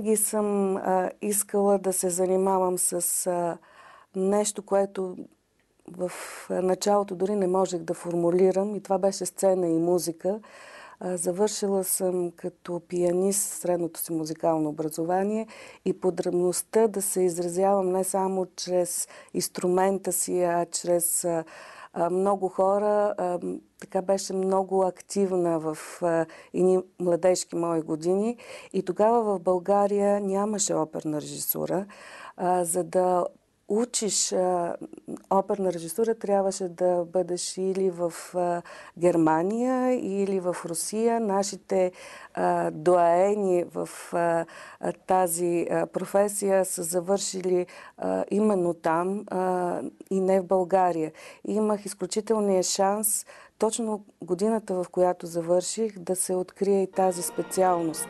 винаги съм а, искала да се занимавам с а, нещо, което в началото дори не можех да формулирам и това беше сцена и музика. Завършила съм като пианист средното си музикално образование и подребността да се изразявам не само чрез инструмента си, а чрез много хора. Така беше много активна в едни младежки мои години. И тогава в България нямаше оперна режисура. За да учиш а, оперна режисура, трябваше да бъдеш или в а, Германия, или в Русия. Нашите а, доаени в а, тази а, професия са завършили а, именно там а, и не в България. И имах изключителния шанс точно годината, в която завърших, да се открие и тази специалност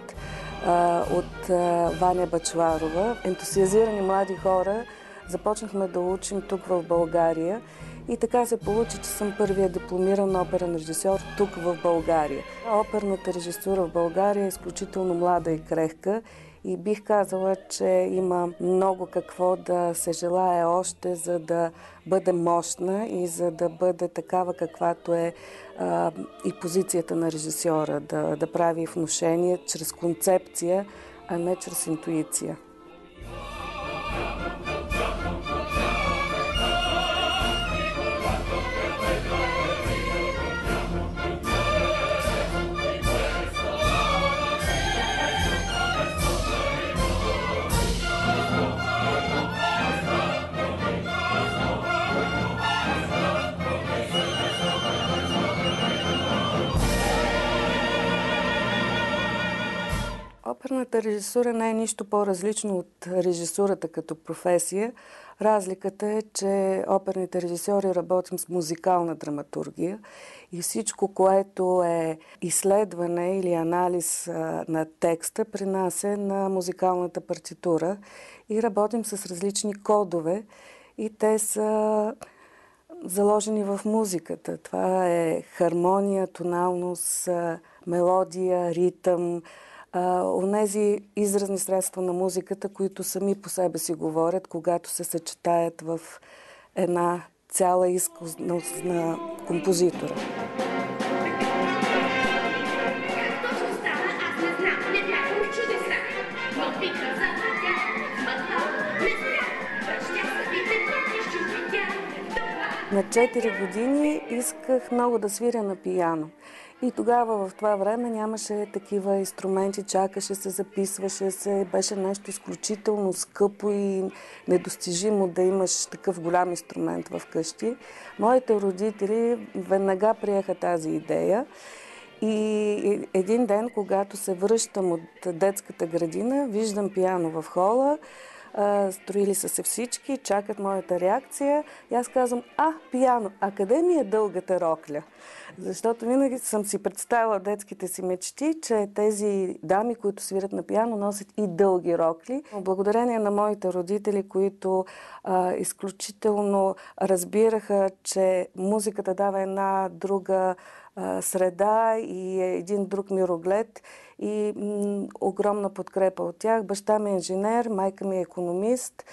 а, от а, Ваня Бачварова. Ентусиазирани млади хора – Започнахме да учим тук в България и така се получи, че съм първия дипломиран оперен режисьор тук в България. Оперната режисура в България е изключително млада и крехка и бих казала, че има много какво да се желае още, за да бъде мощна и за да бъде такава каквато е а, и позицията на режисьора, да, да прави внушение чрез концепция, а не чрез интуиция. Оперната режисура не е нищо по-различно от режисурата като професия. Разликата е, че оперните режисьори работим с музикална драматургия и всичко, което е изследване или анализ на текста, при нас е на музикалната партитура и работим с различни кодове и те са заложени в музиката. Това е хармония, тоналност, мелодия, ритъм, онези изразни средства на музиката, които сами по себе си говорят, когато се съчетаят в една цяла изкусност на композитора. На 4 години исках много да свиря на пияно. И тогава в това време нямаше такива инструменти, чакаше се, записваше се, беше нещо изключително скъпо и недостижимо да имаш такъв голям инструмент в къщи. Моите родители веднага приеха тази идея и един ден, когато се връщам от детската градина, виждам пиано в хола, строили са се всички, чакат моята реакция и аз казвам, а, пияно, а къде ми е дългата рокля? Защото винаги съм си представила детските си мечти, че тези дами, които свират на пияно, носят и дълги рокли. Благодарение на моите родители, които а, изключително разбираха, че музиката дава една друга среда и е един друг мироглед и огромна подкрепа от тях. Баща ми е инженер, майка ми е економист.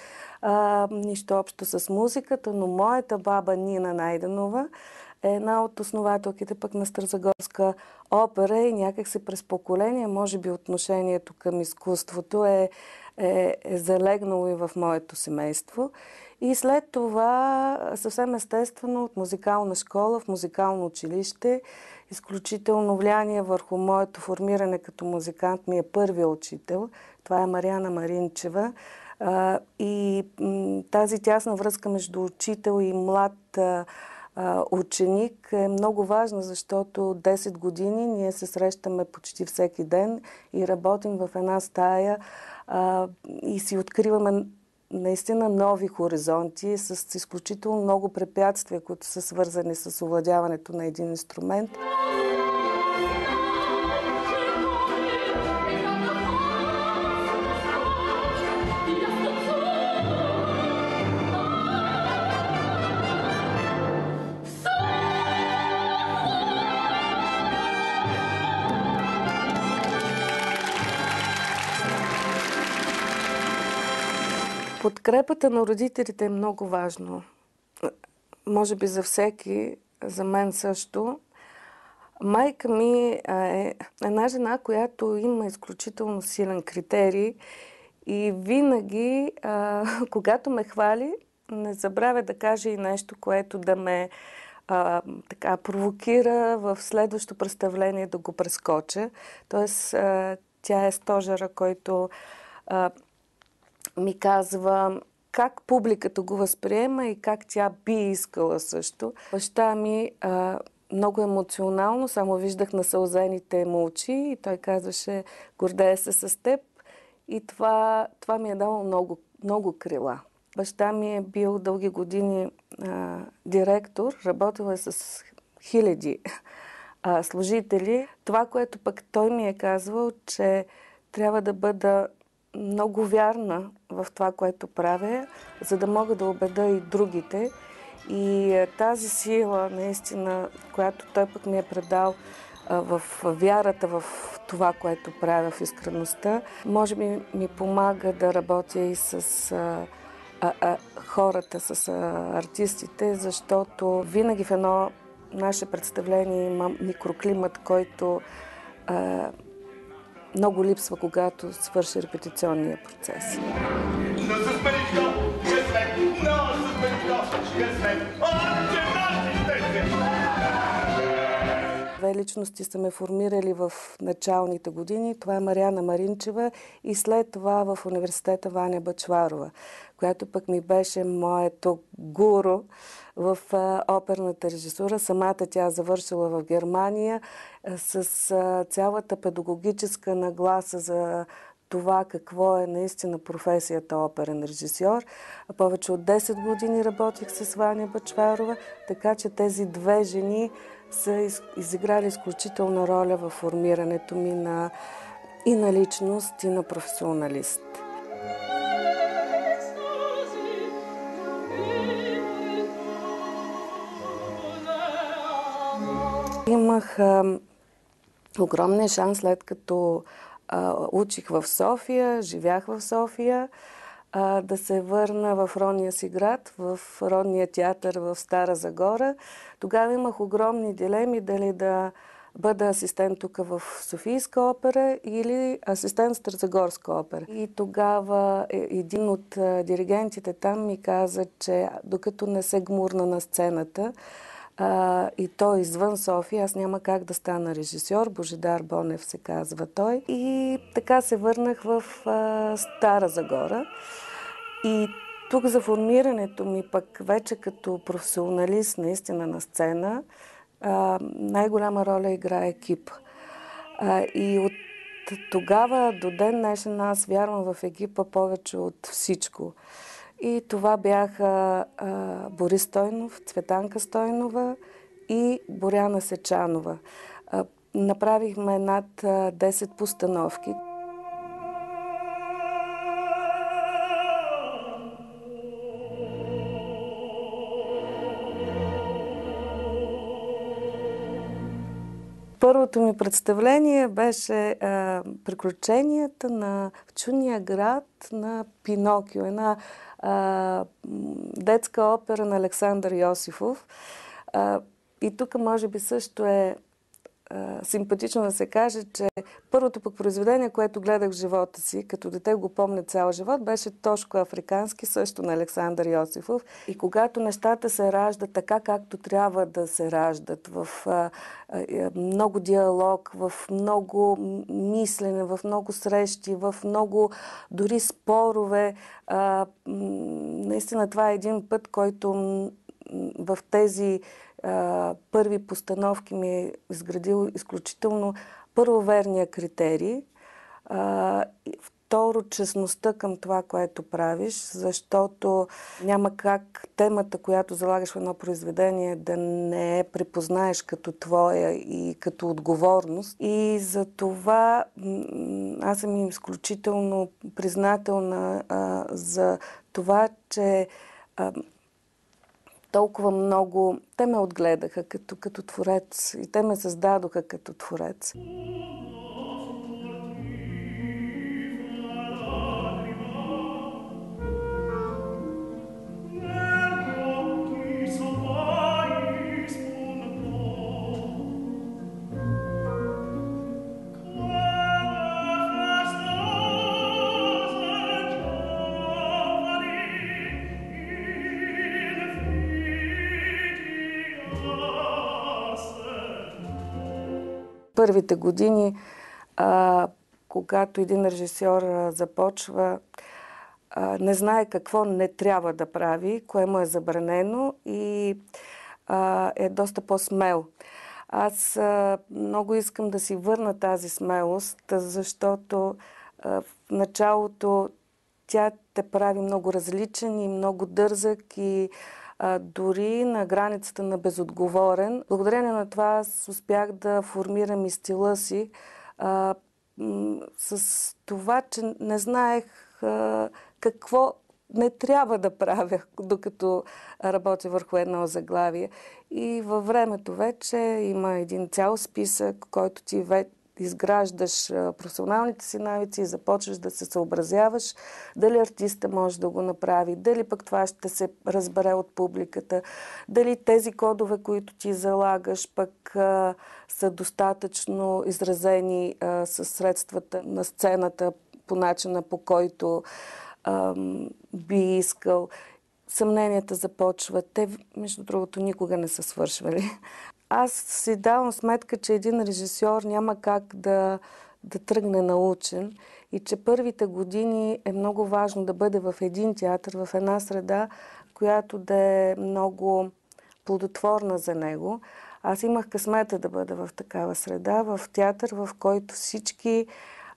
А, нищо общо с музиката, но моята баба Нина Найденова е една от основателките пък на Старзагорска опера и някак се през поколение, може би отношението към изкуството е, е, е залегнало и в моето семейство. И след това, съвсем естествено, от музикална школа в музикално училище, изключително влияние върху моето формиране като музикант ми е първия учител. Това е Мариана Маринчева. И тази тясна връзка между учител и млад ученик е много важна, защото 10 години ние се срещаме почти всеки ден и работим в една стая и си откриваме наистина нови хоризонти с изключително много препятствия, които са свързани с овладяването на един инструмент. Подкрепата на родителите е много важно. Може би за всеки, за мен също. Майка ми е една жена, която има изключително силен критерий и винаги, когато ме хвали, не забравя да каже и нещо, което да ме а, така провокира в следващо представление да го прескоча. Тоест, а, тя е стожера, който а, ми казва как публиката го възприема и как тя би искала също. Баща ми а, много емоционално, само виждах на сълзените му очи и той казваше, гордея се с теб. И това, това ми е дало много, много крила. Баща ми е бил дълги години а, директор, работил е с хиляди а, служители. Това, което пък той ми е казвал, че трябва да бъда много вярна в това, което правя, за да мога да убеда и другите. И е, тази сила, наистина, която той пък ми е предал в вярата в това, което правя, в искреността, може би ми помага да работя и с а, а, а, хората, с а, артистите, защото винаги в едно наше представление има микроклимат, който много липсва, когато свърши репетиционния процес. Две личности са ме формирали в началните години. Това е Мариана Маринчева и след това в университета Ваня Бачварова, която пък ми беше моето гуру в оперната режисура. Самата тя завършила в Германия с цялата педагогическа нагласа за това какво е наистина професията оперен режисьор. Повече от 10 години работих с Ваня Бачварова, така че тези две жени са изиграли изключителна роля в формирането ми на и на личност, и на професионалист. Имах а, огромния шанс след като а, учих в София, живях в София, а, да се върна в родния си град, в родния театър в Стара Загора. Тогава имах огромни дилеми дали да бъда асистент тук в Софийска опера или асистент в Старозагорска опера. И тогава е, един от диригентите там ми каза, че докато не се гмурна на сцената, а, и той извън София. Аз няма как да стана режисьор. Божидар Бонев се казва той. И така се върнах в а, Стара Загора. И тук за формирането ми пък вече като професионалист наистина на сцена най-голяма роля играе екип. А, и от тогава до ден днешен аз вярвам в екипа повече от всичко. И това бяха а, Борис Стойнов, Цветанка Стойнова и Боряна Сечанова. А, направихме над 10 постановки. Първото ми представление беше а, приключенията на чуния град на Пинокио. Една а, детска опера на Александър Йосифов. А, и тук може би също е симпатично да се каже, че първото пък произведение, което гледах в живота си, като дете го помня цял живот, беше Тошко Африкански, също на Александър Йосифов. И когато нещата се раждат така, както трябва да се раждат, в а, а, много диалог, в много мислене, в много срещи, в много дори спорове, а, наистина това е един път, който в тези първи постановки ми е изградил изключително първо верния критерий, а, второ честността към това, което правиш, защото няма как темата, която залагаш в едно произведение, да не припознаеш като твоя и като отговорност. И за това аз съм изключително признателна а, за това, че а, толкова много... Те ме отгледаха като, като творец и те ме създадоха като творец. Първите години, а, когато един режисьор а, започва, а, не знае какво не трябва да прави, кое му е забранено и а, е доста по-смел. Аз а, много искам да си върна тази смелост, защото а, в началото тя те прави много различен и много дързък и а, дори на границата на безотговорен. Благодарение на това аз успях да формирам и стила си а, с това, че не знаех а, какво не трябва да правя, докато работя върху едно заглавие. И във времето вече има един цял списък, който ти изграждаш професионалните си навици и започваш да се съобразяваш дали артиста може да го направи, дали пък това ще се разбере от публиката, дали тези кодове, които ти залагаш, пък са достатъчно изразени а, с средствата на сцената по начина по който би искал. Съмненията започват. Те, между другото, никога не са свършвали. Аз си давам сметка, че един режисьор няма как да, да тръгне научен и че първите години е много важно да бъде в един театър, в една среда, която да е много плодотворна за него. Аз имах късмета да бъда в такава среда, в театър, в който всички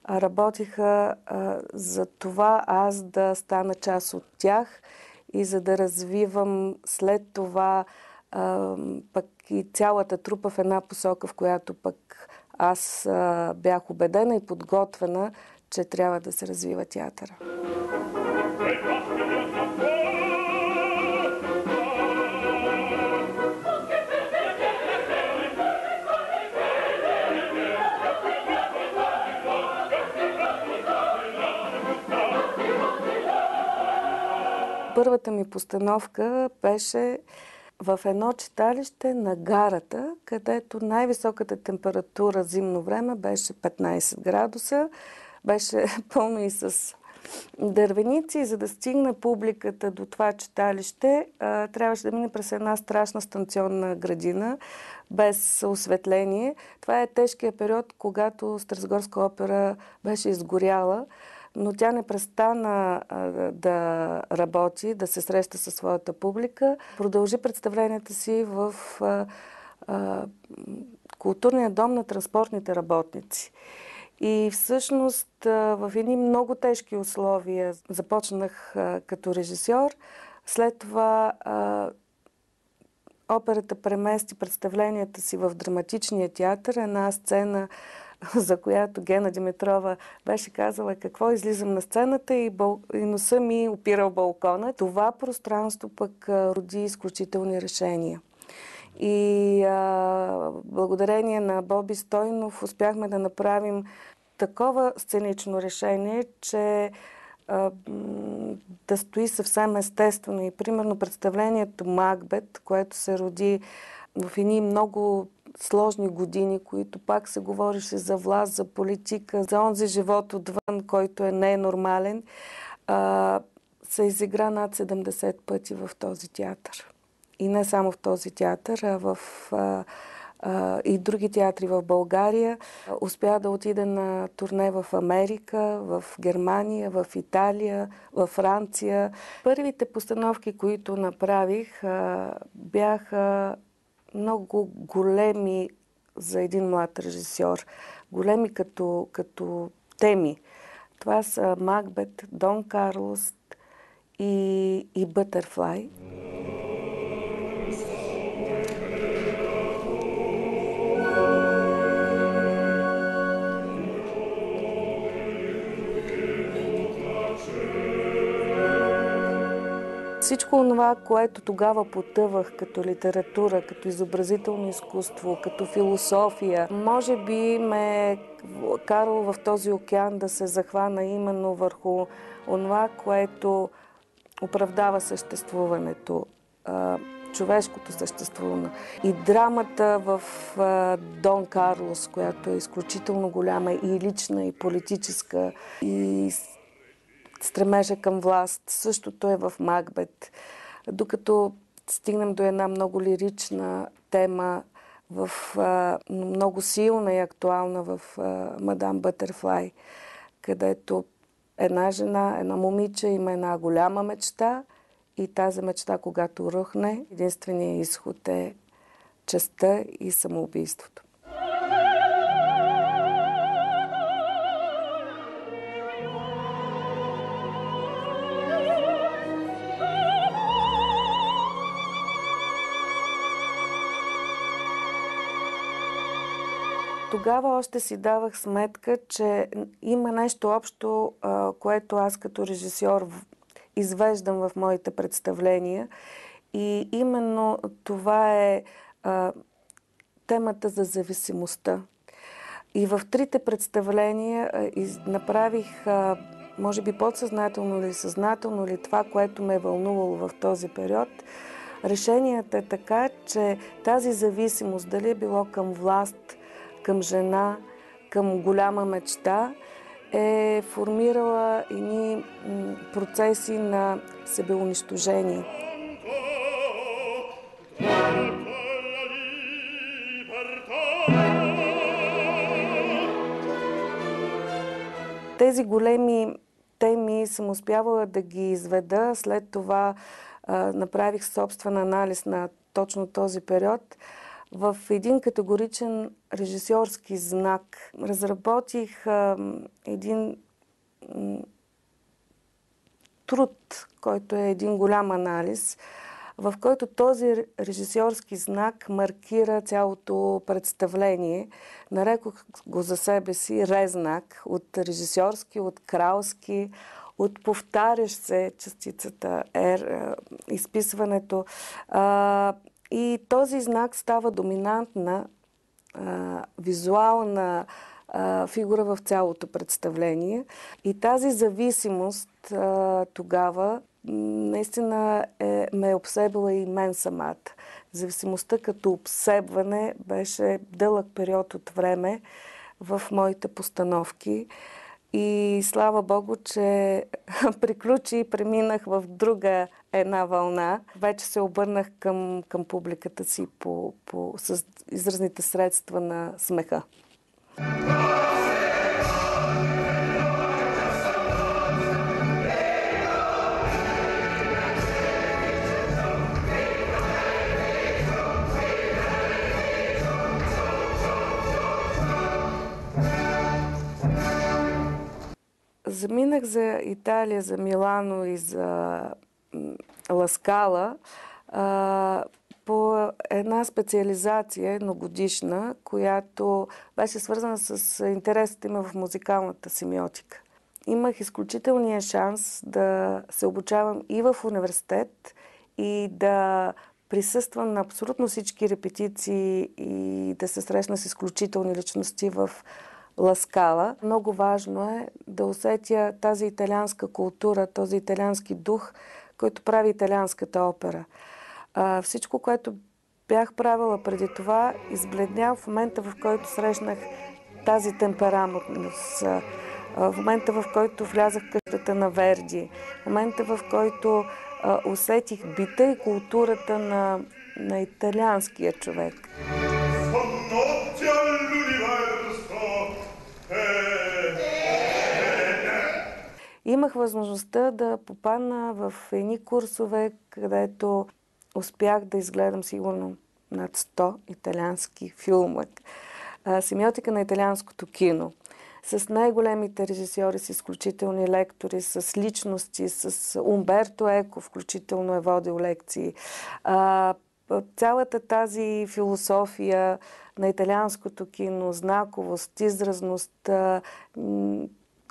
работиха а, за това аз да стана част от тях и за да развивам след това а, пък и цялата трупа в една посока, в която пък аз а, бях убедена и подготвена, че трябва да се развива театъра. Първата ми постановка беше в едно читалище на гарата, където най-високата температура зимно време беше 15 градуса. Беше пълно и с дървеници. За да стигне публиката до това читалище, трябваше да мине през една страшна станционна градина, без осветление. Това е тежкият период, когато Страсгорска опера беше изгоряла но тя не престана да работи, да се среща със своята публика. Продължи представленията си в културния дом на транспортните работници. И всъщност в едни много тежки условия започнах като режисьор. След това операта премести представленията си в драматичния театър, една сцена за която Гена Димитрова беше казала какво излизам на сцената и, бъл... и носа ми опирал балкона. Това пространство пък роди изключителни решения. И а, благодарение на Боби Стойнов успяхме да направим такова сценично решение, че а, да стои съвсем естествено. И примерно представлението Макбет, което се роди в едни много сложни години, които пак се говореше за власт, за политика, за онзи живот отвън, който е ненормален, а, се изигра над 70 пъти в този театър. И не само в този театър, а в а, а, и други театри в България. Успя да отида на турне в Америка, в Германия, в Италия, в Франция. Първите постановки, които направих, а, бяха много големи за един млад режисьор. Големи като, като теми. Това са Макбет, Дон Карлос и, и Бътърфлай. Всичко това, което тогава потъвах като литература, като изобразително изкуство, като философия, може би ме карало в този океан да се захвана именно върху онова, което оправдава съществуването, човешкото съществуване. И драмата в Дон Карлос, която е изключително голяма и лична, и политическа, и стремежа към власт. Същото е в Макбет. Докато стигнем до една много лирична тема в а, много силна и актуална в а, Мадам Бътърфлай, където една жена, една момиче има една голяма мечта и тази мечта, когато рухне, единственият изход е честа и самоубийството. Тогава още си давах сметка, че има нещо общо, което аз като режисьор извеждам в моите представления. И именно това е темата за зависимостта. И в трите представления направих, може би подсъзнателно или съзнателно или това, което ме е вълнувало в този период. Решението е така, че тази зависимост, дали е било към власт, към жена, към голяма мечта, е формирала едни процеси на себеунищожение. Тези големи теми съм успявала да ги изведа. След това а, направих собствен анализ на точно този период в един категоричен режисьорски знак. Разработих а, един труд, който е един голям анализ, в който този режисьорски знак маркира цялото представление. Нарекох го за себе си резнак от режисьорски, от кралски, от повтарящ се частицата R, изписването. И този знак става доминантна а, визуална а, фигура в цялото представление. И тази зависимост а, тогава наистина е, ме е обсебила и мен самата. Зависимостта като обсебване беше дълъг период от време в моите постановки. И слава Богу, че приключи и преминах в друга една вълна. Вече се обърнах към, към публиката си по, по, с изразните средства на смеха. Заминах за Италия, за Милано и за Ласкала а, по една специализация едногодишна, която беше свързана с интересите ми в музикалната семиотика. Имах изключителния шанс да се обучавам и в университет, и да присъствам на абсолютно всички репетиции и да се срещна с изключителни личности в Ласкала. Много важно е да усетя тази италианска култура, този италиански дух, който прави италианската опера. А, всичко, което бях правила преди това, избледня в момента, в който срещнах тази темпераментност, в момента, в който влязах в къщата на Верди, в момента, в който усетих бита и културата на, на италианския човек. Имах възможността да попадна в едни курсове, където успях да изгледам сигурно над 100 италиански филма. Семиотика на италианското кино. С най-големите режисьори, с изключителни лектори, с личности, с Умберто Еко, включително е водил лекции. цялата тази философия на италианското кино, знаковост, изразност,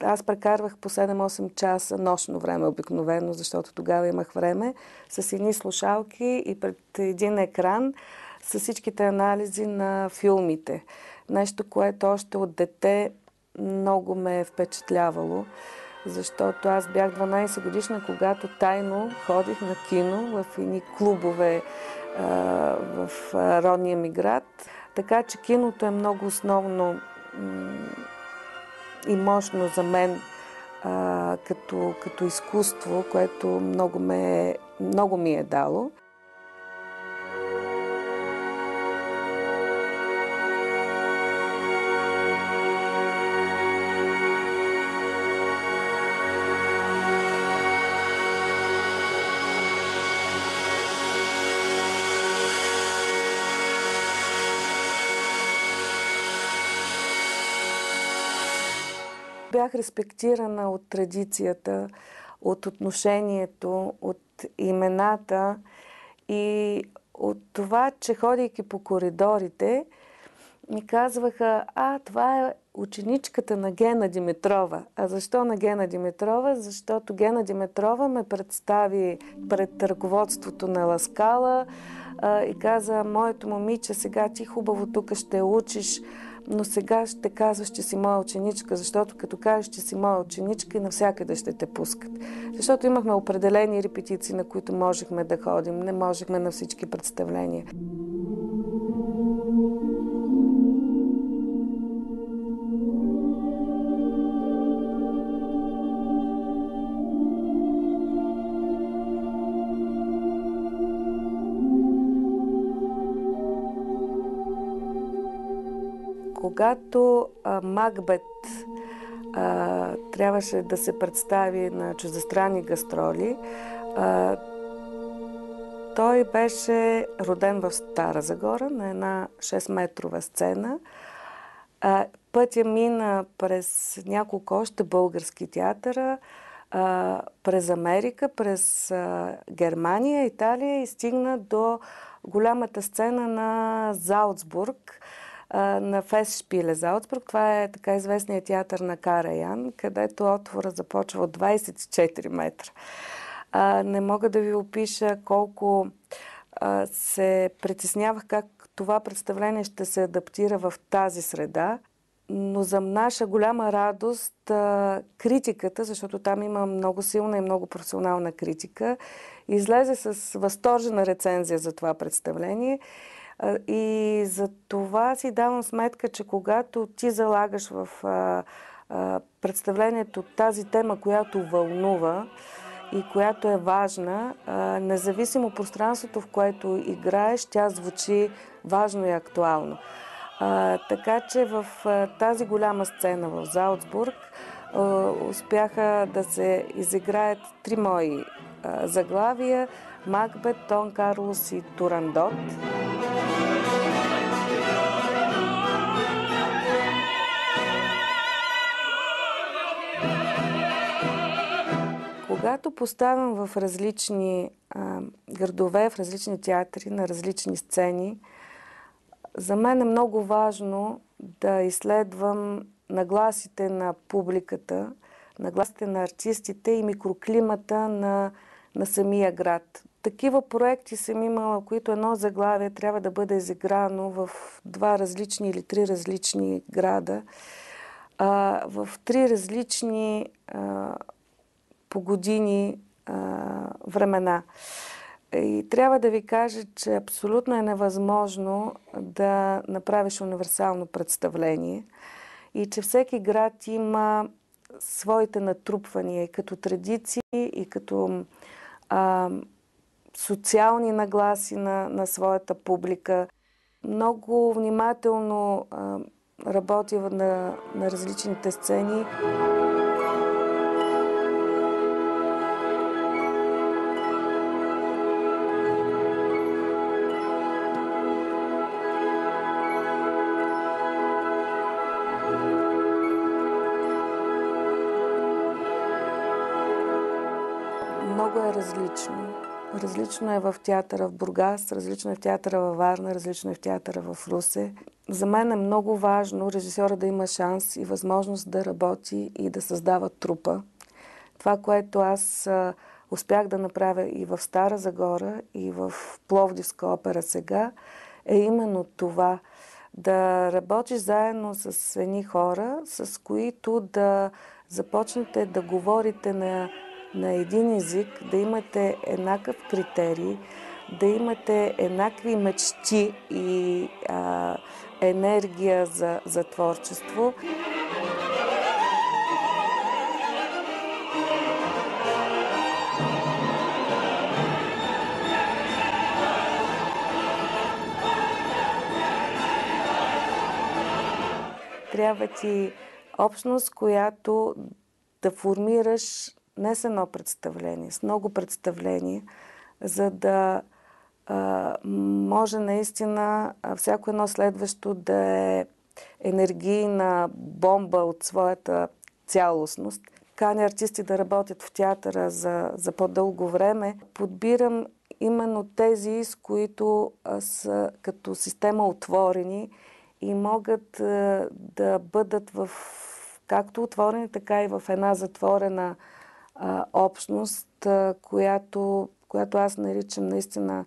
аз прекарвах по 7-8 часа нощно време обикновено, защото тогава имах време, с едни слушалки и пред един екран с всичките анализи на филмите. Нещо, което още от дете много ме е впечатлявало, защото аз бях 12 годишна, когато тайно ходих на кино в едни клубове в родния ми град. Така че киното е много основно и мощно за мен а, като, като изкуство, което много, ме, много ми е дало. Бях респектирана от традицията, от отношението, от имената и от това, че ходейки по коридорите, ми казваха, а, това е ученичката на Гена Димитрова. А защо на Гена Димитрова? Защото Гена Димитрова ме представи пред ръководството на Ласкала а, и каза, моето момиче, сега ти хубаво тук ще учиш, но сега ще казваш, че си моя ученичка, защото като кажеш, че си моя ученичка и навсякъде ще те пускат. Защото имахме определени репетиции, на които можехме да ходим, не можехме на всички представления. Когато Макбет трябваше да се представи на чуждестранни гастроли, той беше роден в Стара Загора на една 6-метрова сцена. Пътя мина през няколко още български театъра, през Америка, през Германия, Италия и стигна до голямата сцена на Заутсбург – на Фес Шпиле Заутсбург. Това е така известният театър на Караян, където отвора започва от 24 метра. А, не мога да ви опиша колко а, се притеснявах как това представление ще се адаптира в тази среда. Но за наша голяма радост а, критиката, защото там има много силна и много професионална критика, излезе с възторжена рецензия за това представление и за това си давам сметка, че когато ти залагаш в представлението тази тема, която вълнува и която е важна, независимо пространството, в което играеш, тя звучи важно и актуално. така че в тази голяма сцена в Заутсбург успяха да се изиграят три мои заглавия Макбет, Тон Карлос и Турандот. Когато поставям в различни а, градове, в различни театри, на различни сцени, за мен е много важно да изследвам нагласите на публиката, нагласите на артистите и микроклимата на, на самия град. Такива проекти съм имала, които едно заглавие трябва да бъде изиграно в два различни или три различни града, а, в три различни а, по години а, времена. И трябва да ви кажа, че абсолютно е невъзможно да направиш универсално представление и че всеки град има своите натрупвания и като традиции, и като а, социални нагласи на, на своята публика. Много внимателно а, работя на, на различните сцени. Различно е в театъра в Бургас, различно е в театъра във Варна, различно е в театъра в Русе. За мен е много важно режисьора да има шанс и възможност да работи и да създава трупа. Това, което аз успях да направя и в Стара Загора, и в Пловдивска опера сега, е именно това да работиш заедно с едни хора, с които да започнете да говорите на на един език, да имате еднакъв критерий, да имате еднакви мечти и а, енергия за, за творчество. Трябва ти общност, която да формираш не с едно представление, с много представления, за да а, може наистина всяко едно следващо да е енергийна бомба от своята цялостност. Каня артисти да работят в театъра за, за по-дълго време. Подбирам именно тези, с които са като система отворени и могат да бъдат в както отворени, така и в една затворена а, общност, която, която аз наричам наистина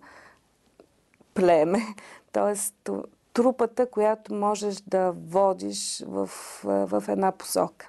племе. Тоест трупата, която можеш да водиш в, в една посока.